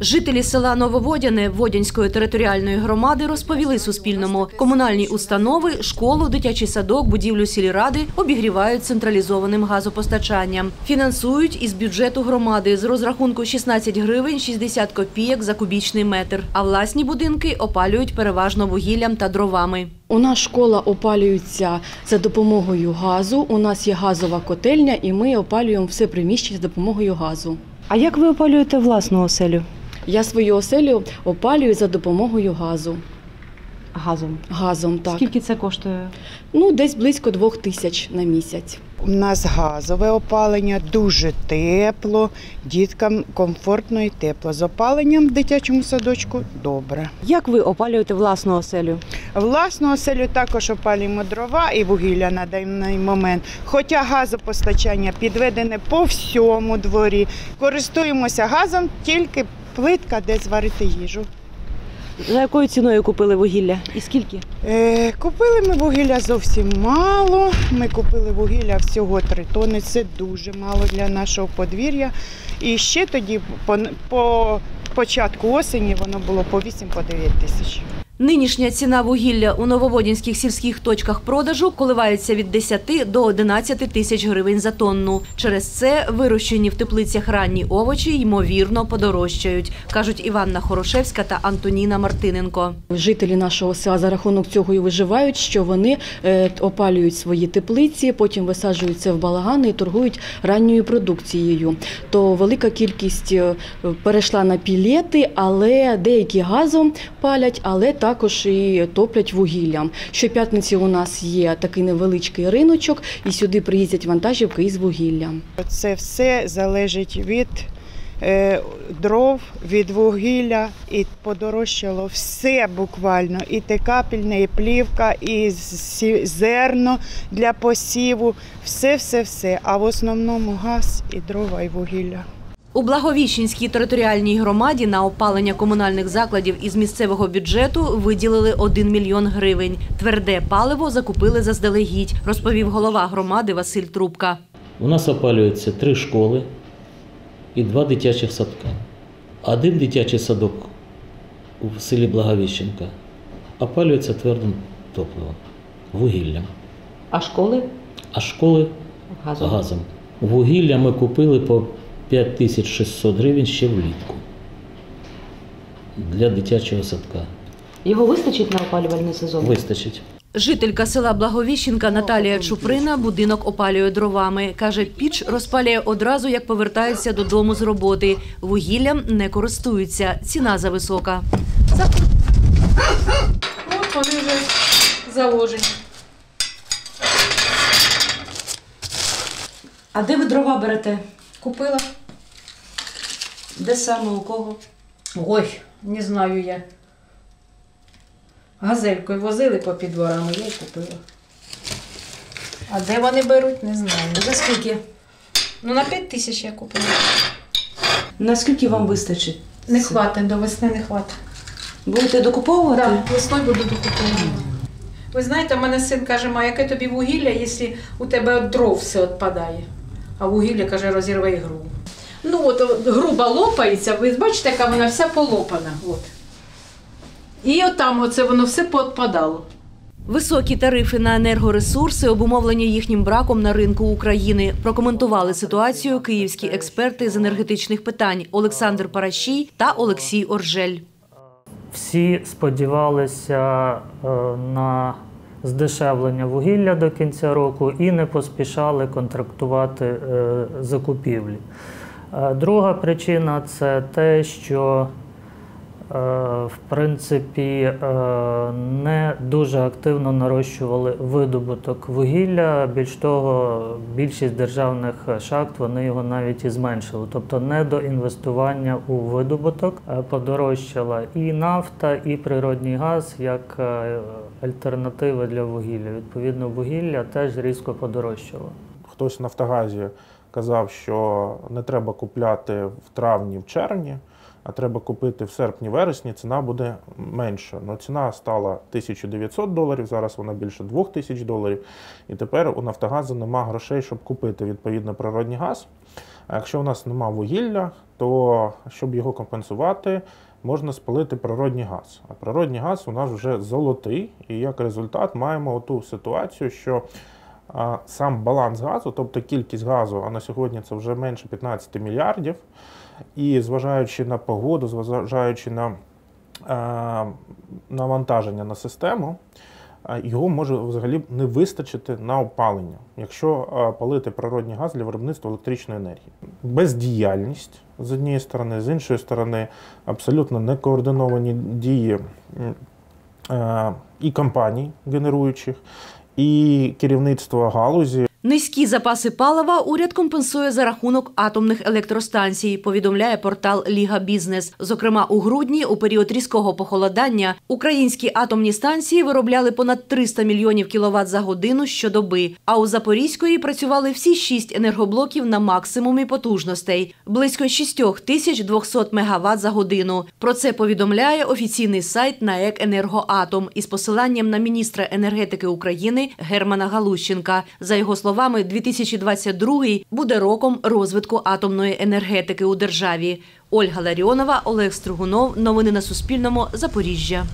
Жителі села Нововодяне Водянської територіальної громади розповіли Суспільному, комунальні установи, школу, дитячий садок, будівлю сільради обігрівають централізованим газопостачанням. Фінансують із бюджету громади з розрахунку 16 гривень 60 копійок за кубічний метр. А власні будинки опалюють переважно вугіллям та дровами. У нас школа опалюється за допомогою газу. У нас є газова котельня, і ми опалюємо все приміщення з допомогою газу. А як ви опалюєте власну оселю Я свою оселю опалюю за допомогою газу. газом? Газом, так. Скільки це коштує? Ну, десь близько двох тисяч на місяць. У нас газове опалення, дуже тепло, діткам комфортно і тепло. З опаленням в дитячому садочку добре. Як ви опалюєте власну оселю? Власну оселю також опалюємо дрова і вугілля на даний момент. Хоча газопостачання підведене по всьому дворі. Користуємося газом тільки плитка, де зварити їжу. За якою ціною купили вугілля? І скільки? Е, купили ми вугілля зовсім мало. Ми купили вугілля всього 3 тони. Це дуже мало для нашого подвір'я. І ще тоді, по, по початку осені, воно було по 8-9 тисяч. Нинішня ціна вугілля у нововодінських сільських точках продажу коливається від 10 до 11 тисяч гривень за тонну. Через це вирощені в теплицях ранні овочі ймовірно подорожчають, кажуть Іванна Хорошевська та Антоніна Мартиненко. Жителі нашого села за рахунок цього і виживають, що вони е, опалюють свої теплиці, потім висаджують це в балагани і торгують ранньою продукцією. То велика кількість е, перейшла на пілети, але деякі газом палять, але також і топлять вугіллям. Щоп'ятниці у нас є такий невеличкий риночок, і сюди приїздять вантажівки із вугіллям. Це все залежить від е, дров, від вугілля, і подорожчало все буквально. І те капельне, і плівка, і зерно для посіву. Все, все, все. А в основному газ і дрова, і вугілля. У Благовіщенській територіальній громаді на опалення комунальних закладів із місцевого бюджету виділили 1 мільйон гривень. Тверде паливо закупили заздалегідь, розповів голова громади Василь Трубка. У нас опалюються три школи і два дитячих садка. Один дитячий садок у селі Благовіщенка опалюється твердим топливом, вугіллям, А школи? а школи Газом. газом. Вугілля ми купили по 5600 гривень ще влітку для дитячого садка. Його вистачить на опалювальний сезон? Вистачить. Жителька села Благовіщенка Наталія Чуприна будинок опалює дровами. Каже, піч розпалює одразу, як повертається додому з роботи. Вугіллям не користуються. Ціна зависока. От вони вже заложені. А де ви дрова берете? Купила. Де саме у кого? Ой, не знаю я. Газелькою возили по підворам, я й купила. А де вони беруть, не знаю. За скільки? Ну на 5 тисяч я купила. Наскільки вам вистачить? Не хватить, до весни не хватить. Будете докуповувати? Так, весною буду докуповувати. Ви знаєте, у мене син каже, ма, яке тобі вугілля, якщо у тебе дров все відпадає. А вугілля, каже, розірве ігру. Ну от груба лопається, ви бачите, яка вона вся полопана. От. І отам оце воно все поотпадало. Високі тарифи на енергоресурси обумовлені їхнім браком на ринку України. Прокоментували ситуацію київські експерти з енергетичних питань Олександр Паращій та Олексій Оржель. Всі сподівалися е, на здешевлення вугілля до кінця року і не поспішали контрактувати е, закупівлі. Е, Друга причина це те, що в принципі е, не дуже активно нарощували видобуток вугілля. Більш того, більшість державних шахт вони його навіть і зменшили. Тобто недоінвестування у видобуток е, подорожчала і нафта, і природній газ як е, альтернативи для вугілля. Відповідно, вугілля теж різко подорожчало. Хтось в Нафтогазі казав, що не треба купляти в травні, в червні, а треба купити в серпні-вересні, ціна буде менша. Ну, ціна стала 1900 доларів, зараз вона більше 2000 доларів. І тепер у Нафтогазу нема грошей, щоб купити відповідно природний газ. А якщо у нас нема вугілля, то щоб його компенсувати, можна спалити природній газ. А природній газ у нас вже золотий, і як результат маємо ту ситуацію, що сам баланс газу, тобто кількість газу, а на сьогодні це вже менше 15 мільярдів. І зважаючи на погоду, зважаючи на е, навантаження на систему, е, його може взагалі не вистачити на опалення, якщо е, палити природний газ для виробництва електричної енергії. Бездіяльність з однієї сторони, з іншої сторони, абсолютно некоординовані дії і компаній генеруючих, і керівництва галузі. Низькі запаси палива уряд компенсує за рахунок атомних електростанцій, повідомляє портал Ліга Бізнес. Зокрема, у грудні, у період різкого похолодання, українські атомні станції виробляли понад 300 мільйонів кіловат за годину щодоби. А у Запорізької працювали всі шість енергоблоків на максимумі потужностей близько 6200 мегаватт за годину. Про це повідомляє офіційний сайт НАЕК «Енергоатом» із посиланням на міністра енергетики України Германа Галущенка. За його словами, 2022 буде роком розвитку атомної енергетики у державі. Ольга Ларіонова, Олег Стругунов. Новини на Суспільному. Запоріжжя.